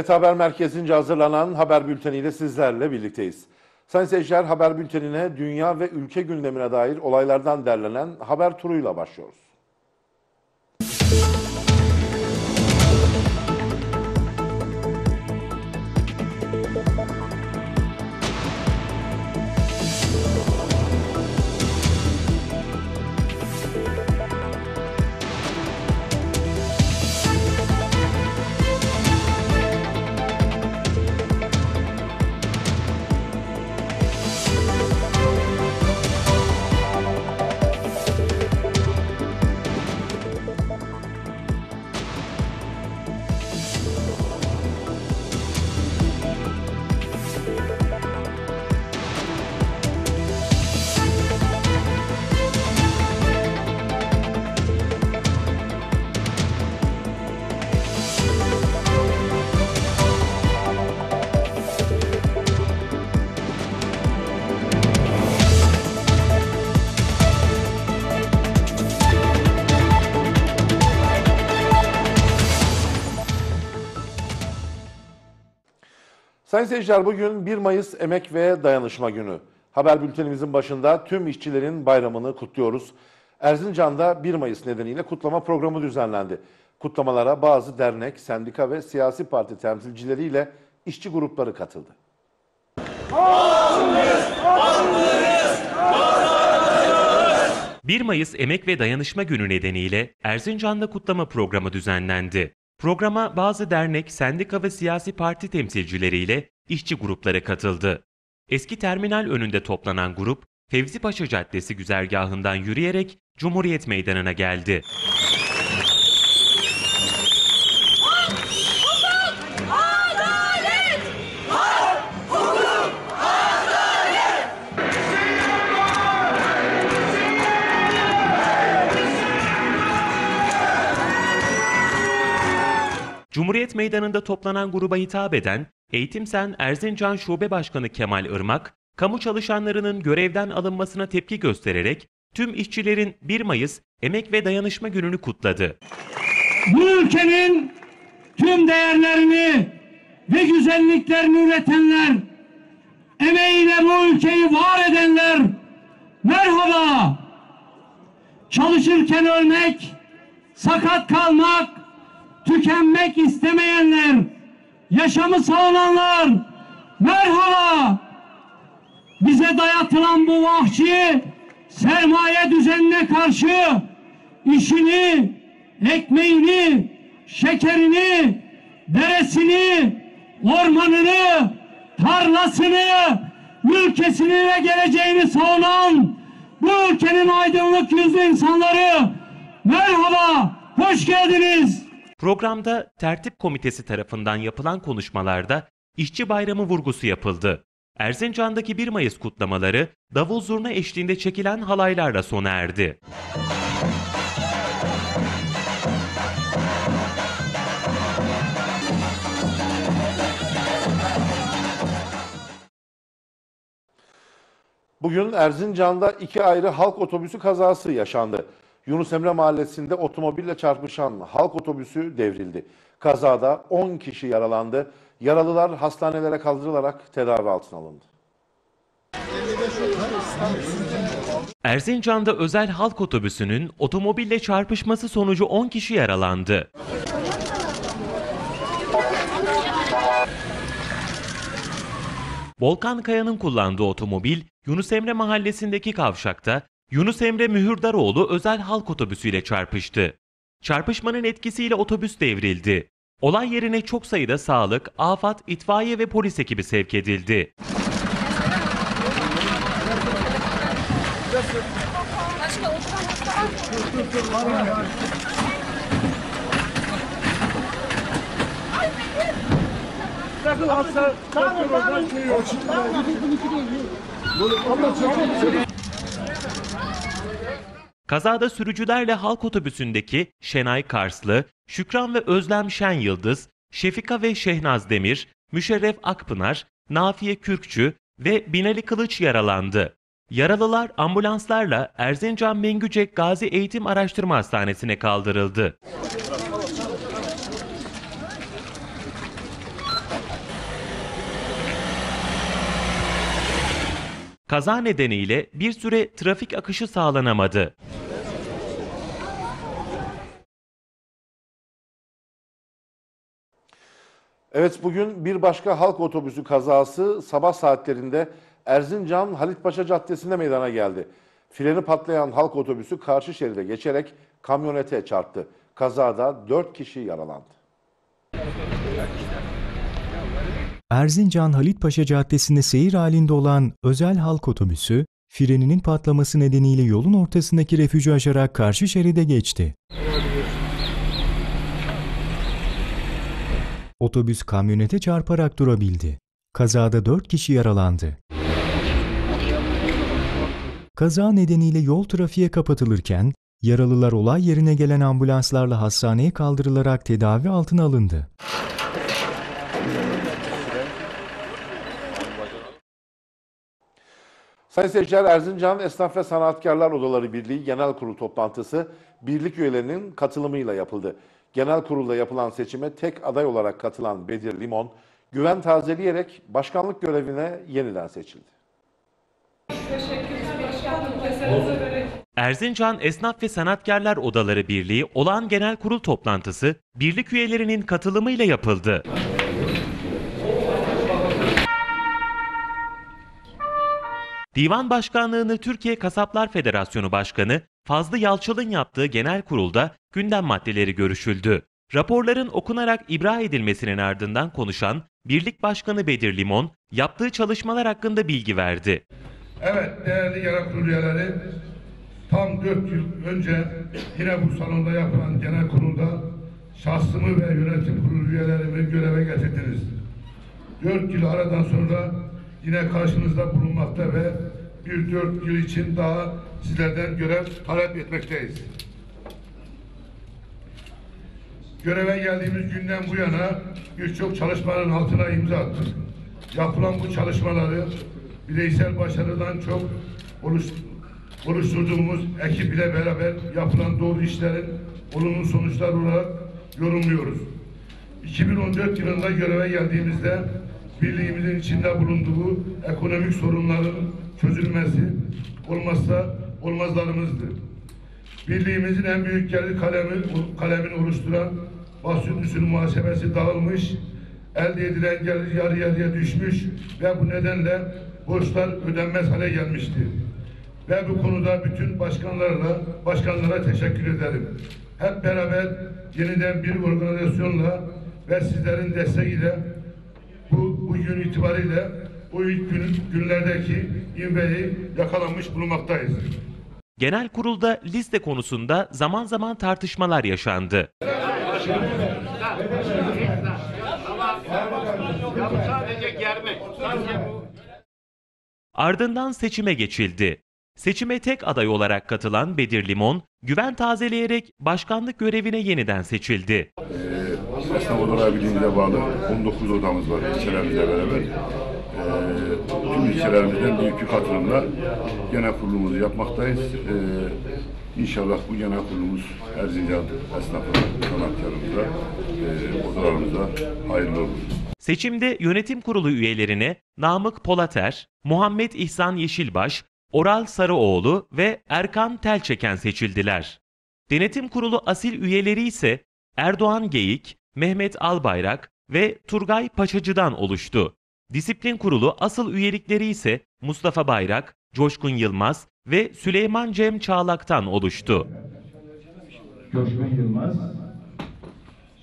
Evet Haber Merkezi'nce hazırlanan haber bülteniyle sizlerle birlikteyiz. Sayın seyirciler haber bültenine dünya ve ülke gündemine dair olaylardan derlenen haber turuyla başlıyoruz. Sayın seyirciler bugün 1 Mayıs Emek ve Dayanışma Günü. Haber bültenimizin başında tüm işçilerin bayramını kutluyoruz. Erzincan'da 1 Mayıs nedeniyle kutlama programı düzenlendi. Kutlamalara bazı dernek, sendika ve siyasi parti temsilcileriyle işçi grupları katıldı. 1 Mayıs Emek ve Dayanışma Günü nedeniyle Erzincan'da kutlama programı düzenlendi. Programa bazı dernek, sendika ve siyasi parti temsilcileriyle işçi grupları katıldı. Eski terminal önünde toplanan grup, Fevzi Paşa Caddesi güzergahından yürüyerek Cumhuriyet Meydanı'na geldi. Cumhuriyet Meydanı'nda toplanan gruba hitap eden Eğitim Sen Erzincan Şube Başkanı Kemal Irmak, kamu çalışanlarının görevden alınmasına tepki göstererek tüm işçilerin 1 Mayıs Emek ve Dayanışma Günü'nü kutladı. bu ülkenin tüm değerlerini ve güzelliklerini üretenler, emeğiyle bu ülkeyi var edenler, merhaba! Çalışırken ölmek, sakat kalmak, tükenmek istemeyenler, yaşamı savunanlar, merhaba! Bize dayatılan bu vahşi sermaye düzenine karşı işini, ekmeğini, şekerini, deresini, ormanını, tarlasını, ülkesini ve geleceğini savunan bu ülkenin aydınlık yüzlü insanları merhaba, hoş geldiniz. Programda Tertip Komitesi tarafından yapılan konuşmalarda işçi bayramı vurgusu yapıldı. Erzincan'daki 1 Mayıs kutlamaları davul zurna eşliğinde çekilen halaylarla sona erdi. Bugün Erzincan'da iki ayrı halk otobüsü kazası yaşandı. Yunus Emre Mahallesi'nde otomobille çarpışan halk otobüsü devrildi. Kazada 10 kişi yaralandı. Yaralılar hastanelere kaldırılarak tedavi altına alındı. Erzincan'da özel halk otobüsünün otomobille çarpışması sonucu 10 kişi yaralandı. Volkan Kaya'nın kullandığı otomobil Yunus Emre mahallesindeki kavşakta Yunus Emre Mühürdaroğlu özel halk otobüsüyle çarpıştı. Çarpışmanın etkisiyle otobüs devrildi. Olay yerine çok sayıda sağlık, afat, itfaiye ve polis ekibi sevk edildi. Kazada sürücülerle halk otobüsündeki Şenay Karslı, Şükran ve Özlem Şen Yıldız, Şefika ve Şehnaz Demir, Müşerref Akpınar, Nafiye Kürkçü ve Binali Kılıç yaralandı. Yaralılar ambulanslarla Erzincan Mengücek Gazi Eğitim Araştırma Hastanesi'ne kaldırıldı. Kaza nedeniyle bir süre trafik akışı sağlanamadı. Evet bugün bir başka halk otobüsü kazası sabah saatlerinde Erzincan Halitpaşa Caddesi'nde meydana geldi. Freni patlayan halk otobüsü karşı şeride geçerek kamyonete çarptı. Kazada 4 kişi yaralandı. Erzincan Halitpaşa Caddesi'nde seyir halinde olan özel halk otobüsü, freninin patlaması nedeniyle yolun ortasındaki refüjü aşarak karşı şeride geçti. Otobüs kamyonete çarparak durabildi. Kazada 4 kişi yaralandı. Kaza nedeniyle yol trafiğe kapatılırken, yaralılar olay yerine gelen ambulanslarla hastaneye kaldırılarak tedavi altına alındı. Sayın seyirciler Erzincan Esnaf ve Sanatkarlar Odaları Birliği Genel Kurul toplantısı birlik üyelerinin katılımıyla yapıldı. Genel kurulda yapılan seçime tek aday olarak katılan Bedir Limon, güven tazeleyerek başkanlık görevine yeniden seçildi. Erzincan Esnaf ve Sanatkarlar Odaları Birliği olağan genel kurul toplantısı birlik üyelerinin katılımıyla yapıldı. Divan Başkanlığını Türkiye Kasaplar Federasyonu Başkanı Fazlı Yalçıl'ın yaptığı genel kurulda gündem maddeleri görüşüldü. Raporların okunarak ibra edilmesinin ardından konuşan Birlik Başkanı Bedir Limon, yaptığı çalışmalar hakkında bilgi verdi. Evet değerli genel kurul üyeleri, tam 4 yıl önce yine bu salonda yapılan genel kurulda şahsımı ve yönetim kurulu üyelerimi göreve getirdiniz. 4 yıl aradan sonra yine karşınızda bulunmakta ve bir 4 yıl için daha sizlerden görev talep etmekteyiz. Göreve geldiğimiz günden bu yana birçok çalışmaların altına imza attık. Yapılan bu çalışmaları bireysel başarıdan çok oluş, oluşturduğumuz ekip ile beraber yapılan doğru işlerin olumlu sonuçları olarak yorumluyoruz. 2014 yılında göreve geldiğimizde birliğimizin içinde bulunduğu ekonomik sorunların çözülmesi olmazsa olmazlarımızdı. Birliğimizin en büyük gelir kalemi, kalemini oluşturan basın üstün muhasebesi dağılmış, elde edilen gelir yarı yarıya düşmüş ve bu nedenle borçlar ödenmez hale gelmişti. Ve bu konuda bütün başkanlarla, başkanlara teşekkür ederim. Hep beraber yeniden bir organizasyonla ve sizlerin desteğiyle bu bugün itibariyle bu ilk gün, günlerdeki inveyi yakalamış bulunmaktayız. Genel kurulda liste konusunda zaman zaman tartışmalar yaşandı. Ardından seçime geçildi. Seçime tek aday olarak katılan Bedir Limon, güven tazeleyerek başkanlık görevine yeniden seçildi. Esnaf Odalar Birliği'ne bağlı 19 odamız var ilçelerimizle beraber. Ee, tüm ilçelerimizden büyük bir katılımla genel kurulumuzu yapmaktayız. Ee, inşallah bu genel kurulumuz Erzincan esnafına, sanatkarımıza, e, odalarımıza hayırlı olur. Seçimde yönetim kurulu üyelerine Namık Polater, Muhammed İhsan Yeşilbaş, Oral Sarıoğlu ve Erkan Telçeken seçildiler. Denetim kurulu asil üyeleri ise Erdoğan Geyik, Mehmet Albayrak ve Turgay Paçacı'dan oluştu. Disiplin kurulu asıl üyelikleri ise Mustafa Bayrak, Coşkun Yılmaz ve Süleyman Cem Çağlak'tan oluştu. Coşkun Yılmaz,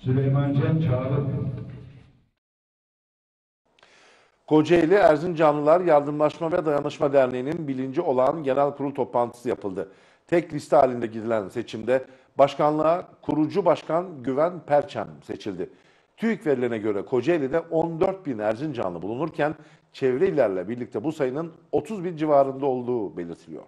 Süleyman Cem Çağlık, Kocaeli Erzincanlılar Yardımlaşma ve Dayanışma Derneği'nin bilinci olan genel kurul toplantısı yapıldı. Tek liste halinde gidilen seçimde başkanlığa kurucu başkan Güven Perçem seçildi. TÜİK verilerine göre Kocaeli'de 14 bin Erzincanlı bulunurken çevre illerle birlikte bu sayının 30 bin civarında olduğu belirtiliyor.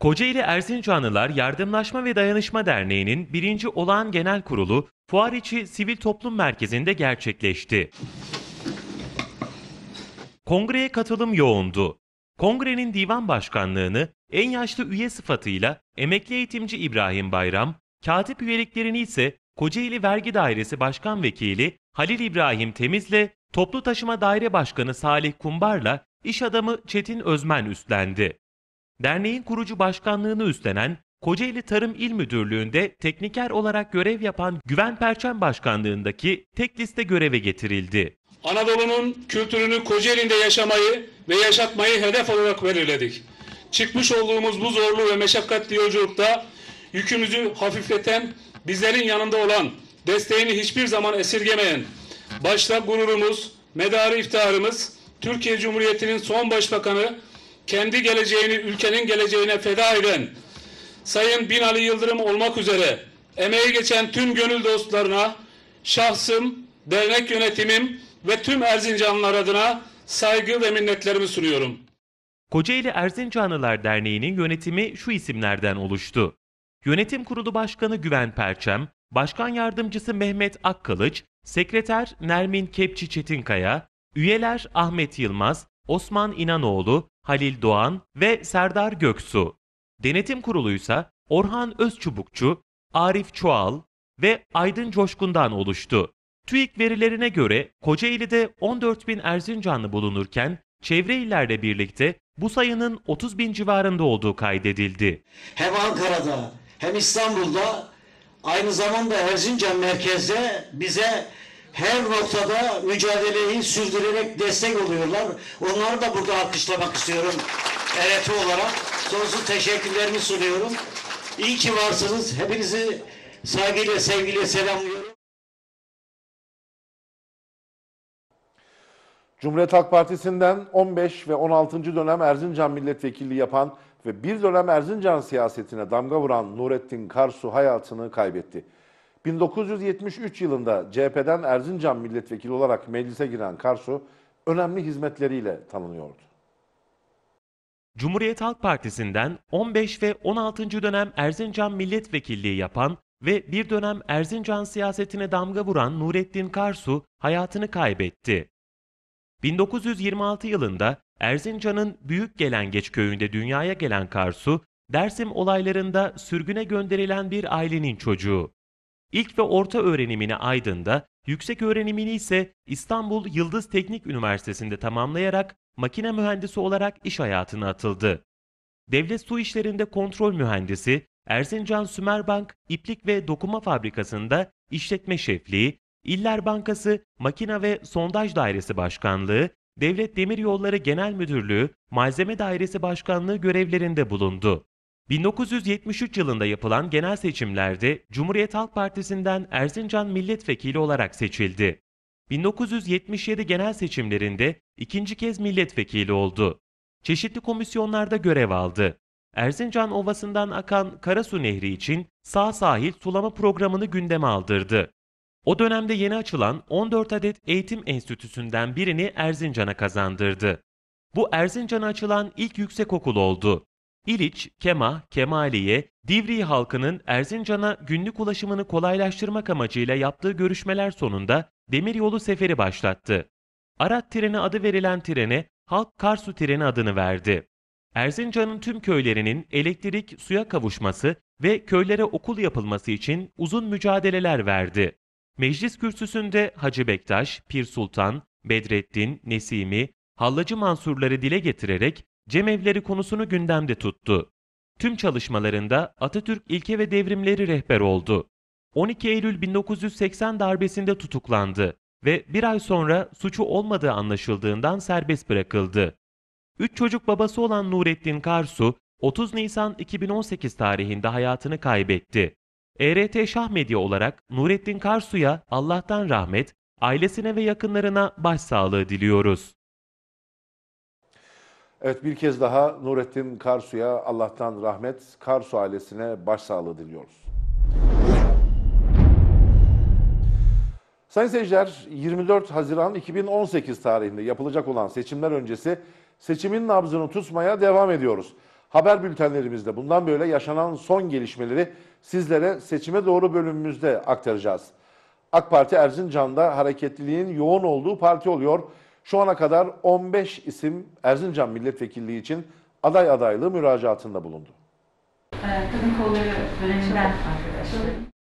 Kocaeli Erzincanlılar Yardımlaşma ve Dayanışma Derneği'nin birinci olağan genel kurulu Fuar içi Sivil Toplum Merkezi'nde gerçekleşti. Kongreye katılım yoğundu. Kongrenin divan başkanlığını en yaşlı üye sıfatıyla emekli eğitimci İbrahim Bayram, katip üyeliklerini ise Kocaeli Vergi Dairesi Başkan Vekili Halil İbrahim Temiz'le Toplu Taşıma Daire Başkanı Salih Kumbar'la iş adamı Çetin Özmen üstlendi. Derneğin kurucu başkanlığını üstlenen Kocaeli Tarım İl Müdürlüğü'nde tekniker olarak görev yapan Güven Perçem Başkanlığındaki tek liste göreve getirildi. Anadolu'nun kültürünü Kocaeli'nde yaşamayı ve yaşatmayı hedef olarak belirledik. Çıkmış olduğumuz bu zorlu ve meşakkatli yolculukta yükümüzü hafifleten, bizlerin yanında olan, desteğini hiçbir zaman esirgemeyen, başta gururumuz, medarı iftiharımız, Türkiye Cumhuriyeti'nin son başbakanı, kendi geleceğini ülkenin geleceğine feda eden, Sayın Binali Yıldırım olmak üzere emeği geçen tüm gönül dostlarına, şahsım, dernek yönetimim ve tüm Erzincanlılar adına saygı ve minnetlerimi sunuyorum. Kocaeli Erzincanlılar Derneği'nin yönetimi şu isimlerden oluştu. Yönetim Kurulu Başkanı Güven Perçem, Başkan Yardımcısı Mehmet Akkılıç, Sekreter Nermin Kepçi Çetinkaya, üyeler Ahmet Yılmaz, Osman İnanoğlu, Halil Doğan ve Serdar Göksu. Denetim Kurulu ise Orhan Özçubukçu, Arif Çoğal ve Aydın Coşkun'dan oluştu. TÜİK verilerine göre Kocaeli'de 14 bin Erzincanlı bulunurken çevre illerle birlikte bu sayının 30 bin civarında olduğu kaydedildi. hem Ankara'da hem İstanbul'da aynı zamanda Erzincan merkezde bize her noktada mücadeleyi sürdürerek destek oluyorlar. Onları da burada alkışlamak istiyorum. ERT olarak sonsuz teşekkürlerimi sunuyorum. İyi ki varsınız. Hepinizi saygıyla sevgiyle selamlıyorum. Cumhuriyet Halk Partisi'nden 15 ve 16. dönem Erzincan milletvekilliği yapan ve bir dönem Erzincan siyasetine damga vuran Nurettin Karsu hayatını kaybetti. 1973 yılında CHP'den Erzincan milletvekili olarak meclise giren Karsu, önemli hizmetleriyle tanınıyordu. Cumhuriyet Halk Partisi'nden 15 ve 16. dönem Erzincan milletvekilliği yapan ve bir dönem Erzincan siyasetine damga vuran Nurettin Karsu hayatını kaybetti. 1926 yılında Erzincan'ın Büyük Gelengeç köyünde dünyaya gelen Karsu, Dersim olaylarında sürgüne gönderilen bir ailenin çocuğu. İlk ve orta öğrenimini Aydın'da, yüksek öğrenimini ise İstanbul Yıldız Teknik Üniversitesi'nde tamamlayarak makine mühendisi olarak iş hayatına atıldı. Devlet Su İşleri'nde kontrol mühendisi, Erzincan Sümerbank İplik ve Dokuma Fabrikası'nda işletme şefliği, İller Bankası Makina ve Sondaj Dairesi Başkanlığı, Devlet Demiryolları Genel Müdürlüğü Malzeme Dairesi Başkanlığı görevlerinde bulundu. 1973 yılında yapılan genel seçimlerde Cumhuriyet Halk Partisi'nden Erzincan milletvekili olarak seçildi. 1977 genel seçimlerinde ikinci kez milletvekili oldu. Çeşitli komisyonlarda görev aldı. Erzincan Ovası'ndan akan Karasu Nehri için sağ sahil sulama programını gündeme aldırdı. O dönemde yeni açılan 14 adet eğitim enstitüsünden birini Erzincan'a kazandırdı. Bu Erzincan'a açılan ilk yüksekokul oldu. İliç, Kema, Kemaliye, Divriği halkının Erzincan'a günlük ulaşımını kolaylaştırmak amacıyla yaptığı görüşmeler sonunda demiryolu seferi başlattı. Arat treni adı verilen trene halk Karsu treni adını verdi. Erzincan'ın tüm köylerinin elektrik, suya kavuşması ve köylere okul yapılması için uzun mücadeleler verdi. Meclis kürsüsünde Hacı Bektaş, Pir Sultan, Bedrettin, Nesimi, Hallacı Mansurları dile getirerek cemevleri konusunu gündemde tuttu. Tüm çalışmalarında Atatürk ilke ve devrimleri rehber oldu. 12 Eylül 1980 darbesinde tutuklandı ve bir ay sonra suçu olmadığı anlaşıldığından serbest bırakıldı. Üç çocuk babası olan Nurettin Karsu, 30 Nisan 2018 tarihinde hayatını kaybetti. ERT Şah Medya olarak Nurettin Karsu'ya Allah'tan rahmet, ailesine ve yakınlarına başsağlığı diliyoruz. Evet bir kez daha Nurettin Karsu'ya Allah'tan rahmet, Karsu ailesine başsağlığı diliyoruz. Sayın seyirciler 24 Haziran 2018 tarihinde yapılacak olan seçimler öncesi seçimin nabzını tutmaya devam ediyoruz. Haber bültenlerimizde bundan böyle yaşanan son gelişmeleri sizlere seçime doğru bölümümüzde aktaracağız. AK Parti Erzincan'da hareketliliğin yoğun olduğu parti oluyor. Şu ana kadar 15 isim Erzincan milletvekilliği için aday adaylığı müracaatında bulundu. Ee, kadın kolları döneminden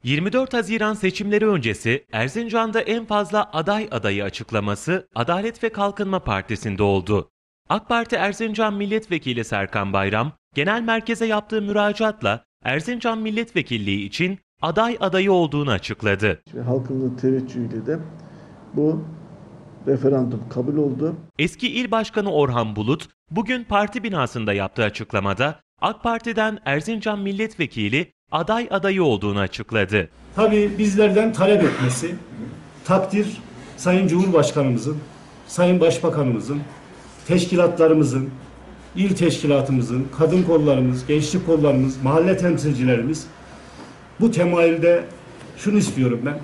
24 Haziran seçimleri öncesi Erzincan'da en fazla aday adayı açıklaması Adalet ve Kalkınma Partisi'nde oldu. AK Parti Erzincan Milletvekili Serkan Bayram, genel merkeze yaptığı müracaatla Erzincan Milletvekilliği için aday adayı olduğunu açıkladı. halkın teveccühüyle de bu referandum kabul oldu. Eski İl Başkanı Orhan Bulut, bugün parti binasında yaptığı açıklamada AK Parti'den Erzincan Milletvekili aday adayı olduğunu açıkladı. Tabii bizlerden talep etmesi, takdir Sayın Cumhurbaşkanımızın, Sayın Başbakanımızın, teşkilatlarımızın, il teşkilatımızın, kadın kollarımız, gençlik kollarımız, mahalle temsilcilerimiz bu temayülde şunu istiyorum ben.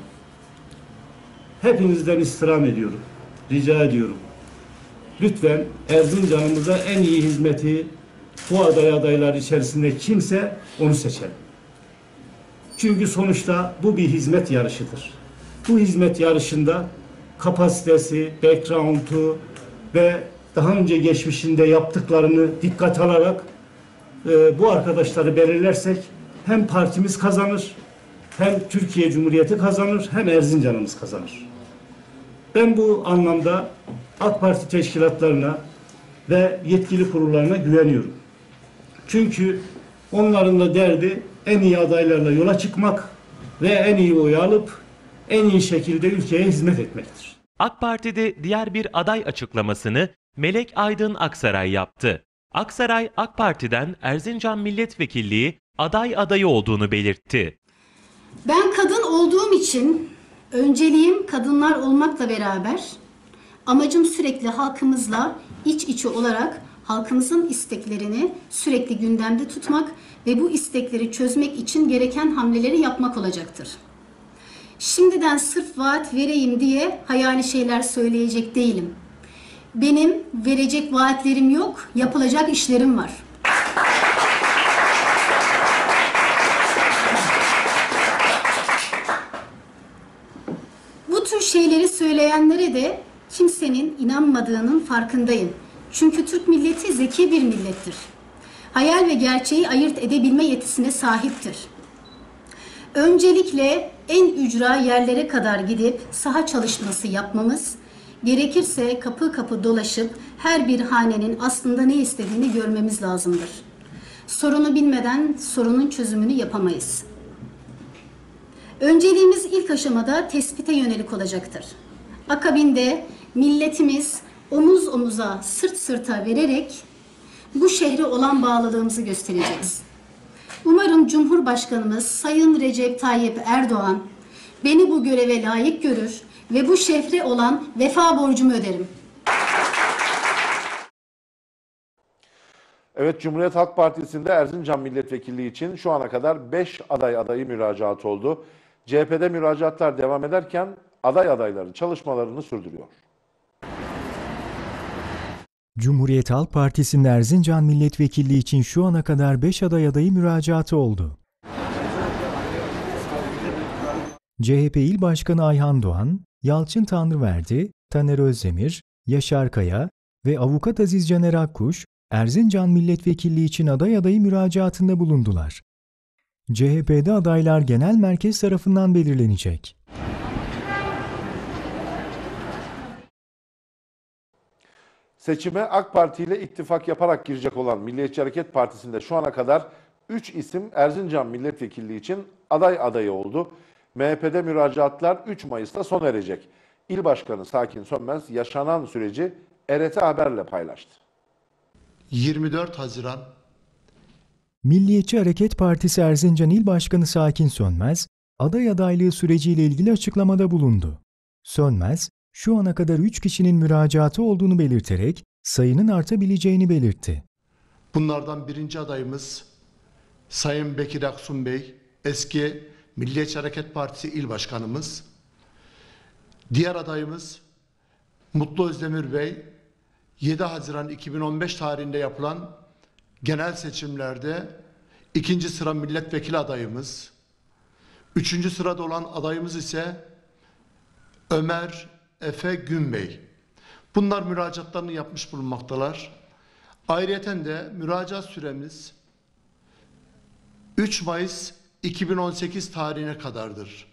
Hepinizden istirham ediyorum, rica ediyorum. Lütfen Erzincan'ımıza en iyi hizmeti bu aday adaylar içerisinde kimse onu seçelim. Çünkü sonuçta bu bir hizmet yarışıdır. Bu hizmet yarışında kapasitesi, background'u ve daha önce geçmişinde yaptıklarını dikkat alarak e, bu arkadaşları belirlersek hem partimiz kazanır, hem Türkiye Cumhuriyeti kazanır, hem Erzincan'ımız kazanır. Ben bu anlamda AK Parti teşkilatlarına ve yetkili kurullarına güveniyorum. Çünkü onların da derdi en iyi adaylarla yola çıkmak ve en iyi oyu alıp en iyi şekilde ülkeye hizmet etmektir. AK Parti'de diğer bir aday açıklamasını Melek Aydın Aksaray yaptı. Aksaray, AK Parti'den Erzincan Milletvekilliği aday adayı olduğunu belirtti. Ben kadın olduğum için önceliğim kadınlar olmakla beraber amacım sürekli halkımızla iç içe olarak halkımızın isteklerini sürekli gündemde tutmak ve bu istekleri çözmek için gereken hamleleri yapmak olacaktır. Şimdiden sırf vaat vereyim diye hayali şeyler söyleyecek değilim. Benim verecek vaatlerim yok, yapılacak işlerim var. Bu tür şeyleri söyleyenlere de kimsenin inanmadığının farkındayım. Çünkü Türk milleti zeki bir millettir. Hayal ve gerçeği ayırt edebilme yetisine sahiptir. Öncelikle en ücra yerlere kadar gidip saha çalışması yapmamız, gerekirse kapı kapı dolaşıp her bir hanenin aslında ne istediğini görmemiz lazımdır. Sorunu bilmeden sorunun çözümünü yapamayız. Önceliğimiz ilk aşamada tespite yönelik olacaktır. Akabinde milletimiz omuz omuza, sırt sırta vererek bu şehre olan bağlılığımızı göstereceğiz. Umarım Cumhurbaşkanımız Sayın Recep Tayyip Erdoğan beni bu göreve layık görür ve bu şehre olan vefa borcumu öderim. Evet Cumhuriyet Halk Partisi'nde Erzincan Milletvekilliği için şu ana kadar 5 aday adayı müracaat oldu. CHP'de müracaatlar devam ederken aday adayları çalışmalarını sürdürüyor. Cumhuriyet Halk Partisi'nin Erzincan Milletvekilliği için şu ana kadar 5 aday adayı müracaatı oldu. CHP İl Başkanı Ayhan Doğan, Yalçın Tanrıverdi, Taner Özdemir, Yaşar Kaya ve Avukat Aziz Caner Akkuş, Erzincan Milletvekilliği için aday adayı müracaatında bulundular. CHP'de adaylar genel merkez tarafından belirlenecek. Seçime AK Parti ile ittifak yaparak girecek olan Milliyetçi Hareket Partisi'nde şu ana kadar 3 isim Erzincan Milletvekilliği için aday adayı oldu. MHP'de müracaatlar 3 Mayıs'ta sona erecek. İl Başkanı Sakin Sönmez yaşanan süreci ERT Haber'le paylaştı. 24 Haziran Milliyetçi Hareket Partisi Erzincan İl Başkanı Sakin Sönmez, aday adaylığı süreciyle ilgili açıklamada bulundu. Sönmez, şu ana kadar 3 kişinin müracaatı olduğunu belirterek sayının artabileceğini belirtti. bunlardan birinci adayımız Sayın Bekir Aksun Bey, eski Milliyetçi Hareket Partisi İl Başkanımız. Diğer adayımız Mutlu Özdemir Bey, 7 Haziran 2015 tarihinde yapılan genel seçimlerde ikinci sıra milletvekili adayımız. Üçüncü sırada olan adayımız ise Ömer Efe Günbey. Bunlar müracaatlarını yapmış bulunmaktalar. Ayrıyeten de müracaat süremiz 3 Mayıs 2018 tarihine kadardır.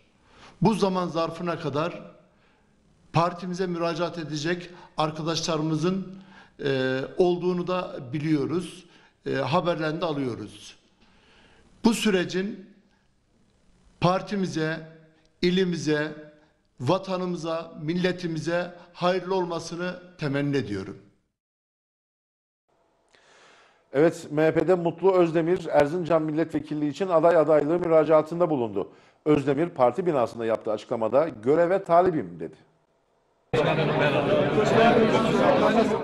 Bu zaman zarfına kadar partimize müracaat edecek arkadaşlarımızın e, olduğunu da biliyoruz. E, haberlerini de alıyoruz. Bu sürecin partimize, ilimize, vatanımıza, milletimize hayırlı olmasını temenni ediyorum. Evet, MHP'de Mutlu Özdemir, Erzincan Milletvekilliği için aday adaylığı müracaatında bulundu. Özdemir, parti binasında yaptığı açıklamada göreve talibim dedi.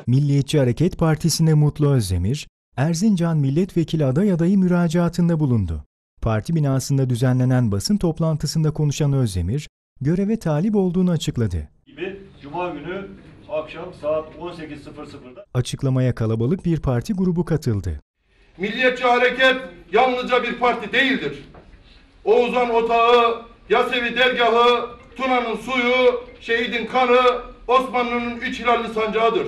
Milliyetçi Hareket Partisi'nde Mutlu Özdemir, Erzincan Milletvekili aday adayı müracaatında bulundu. Parti binasında düzenlenen basın toplantısında konuşan Özdemir, göreve talip olduğunu açıkladı. gibi Cuma günü akşam saat 18.00'da Açıklamaya kalabalık bir parti grubu katıldı. Milliyetçi Hareket yalnızca bir parti değildir. Oğuzhan Otağı, Yasevi Dergahı, Tuna'nın suyu, şehidin kanı, Osmanlı'nın üç hilalli sancağıdır.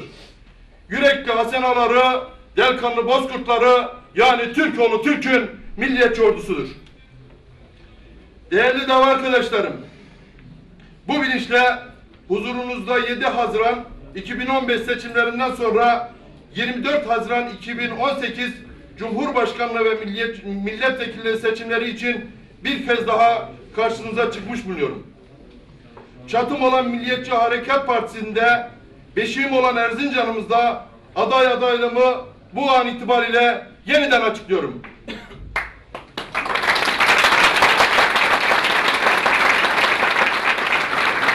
Yürekli hasenaları, delkanlı bozkurtları, yani Türkoğlu Türk'ün milliyetçi ordusudur. Değerli dava arkadaşlarım, bu bilinçle huzurunuzda 7 Haziran 2015 seçimlerinden sonra 24 Haziran 2018 Cumhurbaşkanlığı ve millet, milletvekilleri seçimleri için bir kez daha karşınıza çıkmış bulunuyorum. Çatım olan Milliyetçi Hareket Partisi'nde, beşiğim olan Erzincan'ımızda aday adaylığımı bu an itibariyle yeniden açıklıyorum.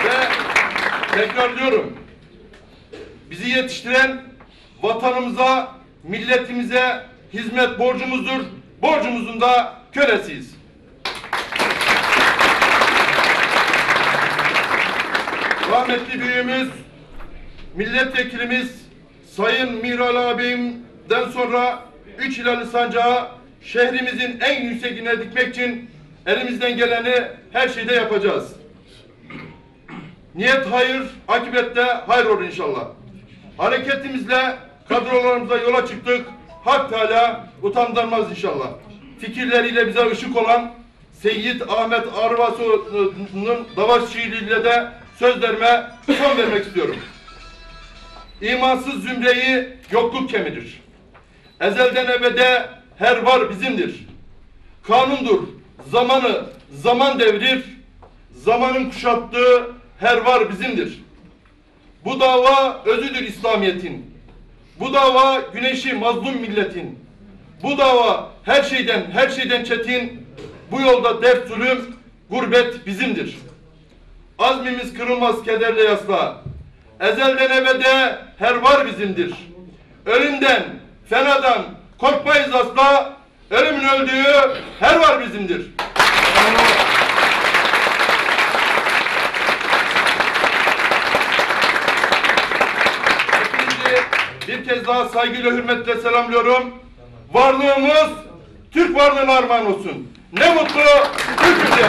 Ve tekrarlıyorum. Bizi yetiştiren vatanımıza, milletimize hizmet borcumuzdur. Borcumuzun da kölesiyiz. Rahmetli büyüğümüz, milletvekilimiz Sayın Miral abimden sonra üç hilali sancağı şehrimizin en yüksekine dikmek için elimizden geleni her şeyde yapacağız. Niyet hayır, akibette hayır olur inşallah. Hareketimizle kadrolarımıza yola çıktık. Hak Teala utandırmaz inşallah. Fikirleriyle bize ışık olan Seyyid Ahmet Arvasu'nun Davaş şiiriyle de sözlerime son vermek istiyorum. İmansız zümreyi yokluk kemirir. Ezelden ebede her var bizimdir. Kanundur, zamanı zaman devirir. Zamanın kuşattığı her var bizimdir. Bu dava özüdür İslamiyet'in. Bu dava güneşi mazlum milletin. Bu dava her şeyden her şeyden çetin. Bu yolda dert zulüm, gurbet bizimdir. Azmimiz kırılmaz kederle yasla. Ezelden ebede her var bizimdir. Ölümden, fenadan korkmayız asla. Ölümün öldüğü her var bizimdir. Hepinizi bir kez daha saygıyla hürmetle selamlıyorum. Varlığımız Türk varlığına armağan olsun. Ne mutlu Türk'üz diye.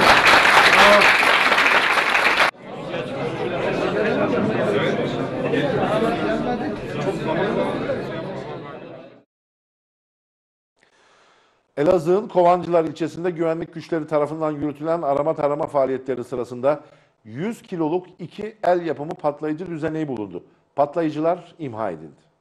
Elazığ'ın Kovancılar ilçesinde güvenlik güçleri tarafından yürütülen arama tarama faaliyetleri sırasında 100 kiloluk iki el yapımı patlayıcı düzeneği bulundu. Patlayıcılar imha edildi.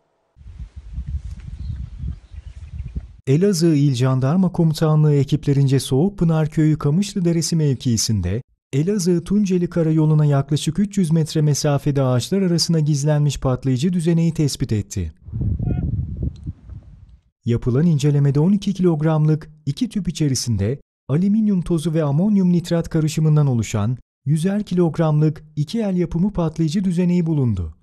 Elazığ İl Jandarma Komutanlığı ekiplerince Soğukpınar Köyü Kamışlı Deresi mevkiisinde Elazığ Tunceli Karayolu'na yaklaşık 300 metre mesafede ağaçlar arasına gizlenmiş patlayıcı düzeneyi tespit etti. Yapılan incelemede 12 kilogramlık iki tüp içerisinde alüminyum tozu ve amonyum nitrat karışımından oluşan 100'er kilogramlık iki el yapımı patlayıcı düzeneği bulundu.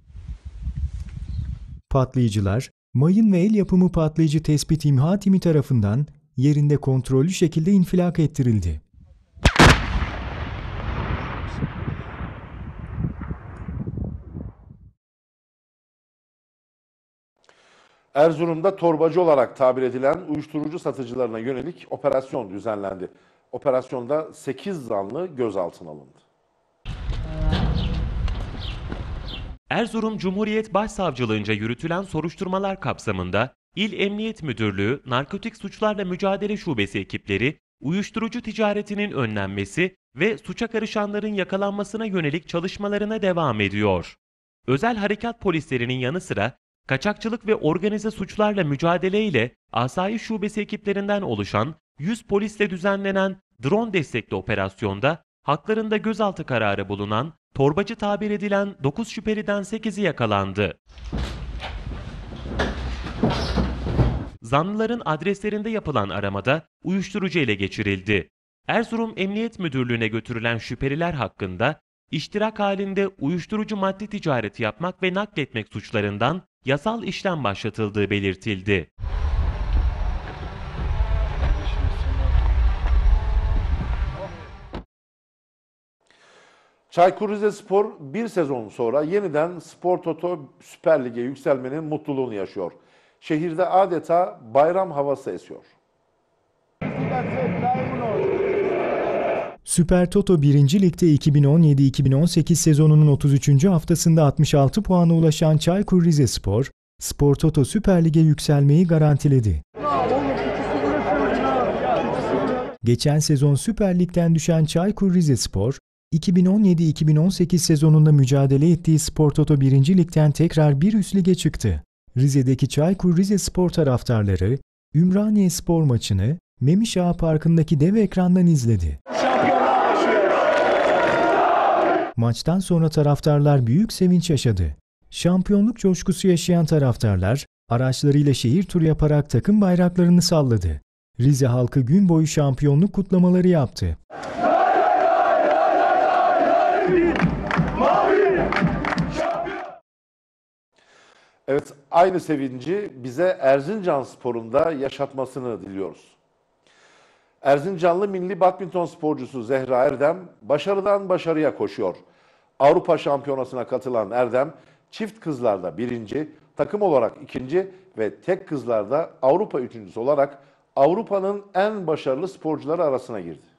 Patlayıcılar, mayın ve el yapımı patlayıcı tespit imha timi tarafından yerinde kontrollü şekilde infilak ettirildi. Erzurum'da torbacı olarak tabir edilen uyuşturucu satıcılarına yönelik operasyon düzenlendi. Operasyonda 8 zanlı gözaltına alındı. Erzurum Cumhuriyet Başsavcılığınca yürütülen soruşturmalar kapsamında İl Emniyet Müdürlüğü Narkotik Suçlarla Mücadele Şubesi ekipleri uyuşturucu ticaretinin önlenmesi ve suça karışanların yakalanmasına yönelik çalışmalarına devam ediyor. Özel harekat polislerinin yanı sıra kaçakçılık ve organize suçlarla mücadele ile asayiş şubesi ekiplerinden oluşan 100 polisle düzenlenen drone destekli operasyonda haklarında gözaltı kararı bulunan, torbacı tabir edilen 9 şüpheliden 8'i yakalandı. Zanlıların adreslerinde yapılan aramada uyuşturucu ele geçirildi. Erzurum Emniyet Müdürlüğü'ne götürülen şüpheliler hakkında iştirak halinde uyuşturucu madde ticareti yapmak ve nakletmek suçlarından yasal işlem başlatıldığı belirtildi. Çaykur Rizespor bir sezon sonra yeniden Spor Toto Süper Lig'e yükselmenin mutluluğunu yaşıyor. Şehirde adeta bayram havası esiyor. Süper Toto 1. Lig'de 2017-2018 sezonunun 33. haftasında 66 puana ulaşan Çaykur Rizespor, Spor Toto Süper Lig'e yükselmeyi garantiledi. Geçen sezon Süper Lig'den düşen Çaykur Rizespor, 2017-2018 sezonunda mücadele ettiği Spor Toto 1. Lig'den tekrar bir üst lige çıktı. Rize'deki Çaykur Rizespor taraftarları, Ümraniye Spor maçını Memiş Ağa Parkı'ndaki dev ekrandan izledi. Maçtan sonra taraftarlar büyük sevinç yaşadı. Şampiyonluk coşkusu yaşayan taraftarlar, araçlarıyla şehir turu yaparak takım bayraklarını salladı. Rize halkı gün boyu şampiyonluk kutlamaları yaptı. Evet, aynı sevinci bize Erzincan Spor'unda yaşatmasını diliyoruz. Erzincanlı milli badminton sporcusu Zehra Erdem başarıdan başarıya koşuyor. Avrupa Şampiyonası'na katılan Erdem çift kızlarda birinci, takım olarak ikinci ve tek kızlarda Avrupa üçüncüsü olarak Avrupa'nın en başarılı sporcuları arasına girdi.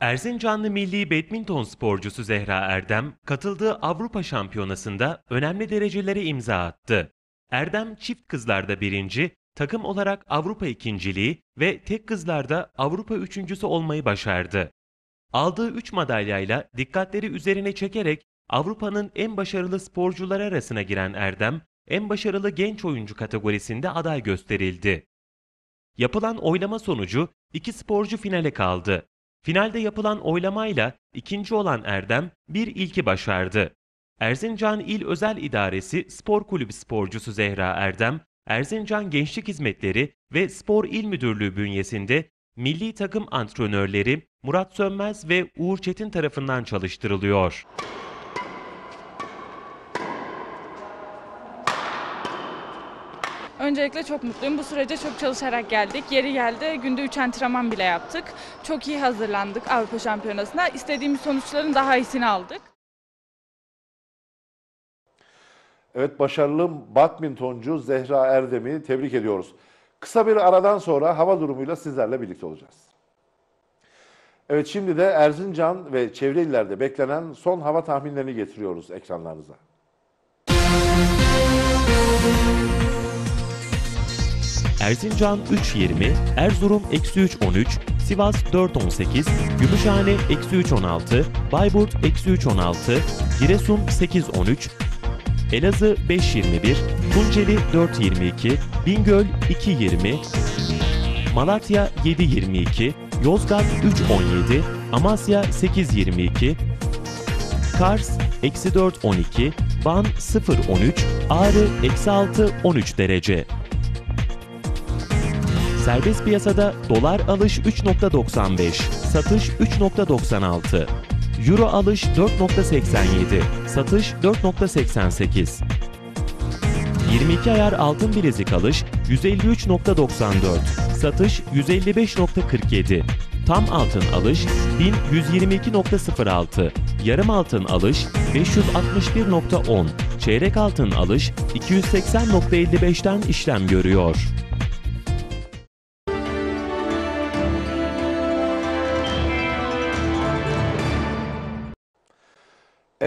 Erzincanlı milli badminton sporcusu Zehra Erdem, katıldığı Avrupa Şampiyonası'nda önemli derecelere imza attı. Erdem çift kızlarda birinci, takım olarak Avrupa ikinciliği ve tek kızlarda Avrupa üçüncüsü olmayı başardı. Aldığı 3 madalyayla dikkatleri üzerine çekerek Avrupa'nın en başarılı sporcuları arasına giren Erdem, en başarılı genç oyuncu kategorisinde aday gösterildi. Yapılan oylama sonucu iki sporcu finale kaldı. Finalde yapılan oylamayla ikinci olan Erdem bir ilki başardı. Erzincan İl Özel İdaresi Spor Kulübü sporcusu Zehra Erdem, Erzincan Gençlik Hizmetleri ve Spor İl Müdürlüğü bünyesinde milli takım antrenörleri Murat Sönmez ve Uğur Çetin tarafından çalıştırılıyor. Öncelikle çok mutluyum. Bu sürece çok çalışarak geldik. Yeri geldi günde 3 antrenman bile yaptık. Çok iyi hazırlandık Avrupa Şampiyonası'na. İstediğimiz sonuçların daha iyisini aldık. Evet başarılı badmintoncu Zehra Erdem'i tebrik ediyoruz. Kısa bir aradan sonra hava durumuyla sizlerle birlikte olacağız. Evet şimdi de Erzincan ve çevre illerde beklenen son hava tahminlerini getiriyoruz ekranlarınıza. Erzincan 3.20, Erzurum eksi 3.13, Sivas 4.18, Gümüşhane eksi 3.16, Bayburt eksi 3.16, Giresun 8.13, Elazığ 5.21, Tunceli 4.22, Bingöl 2.20, Malatya 7.22, Yozgat 3.17, Amasya 8.22, Kars eksi 4.12, Van 0.13, Ağrı eksi 6.13 derece. Serbest piyasada dolar alış 3.95, satış 3.96. Euro alış 4.87, satış 4.88. 22 ayar altın bilezik alış 153.94, satış 155.47. Tam altın alış 1122.06, yarım altın alış 561.10, çeyrek altın alış 280.55'ten işlem görüyor.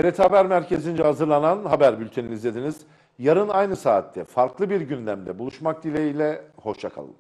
Evet Haber Merkezi'nce hazırlanan haber bültenini izlediniz. Yarın aynı saatte farklı bir gündemde buluşmak dileğiyle hoşçakalın.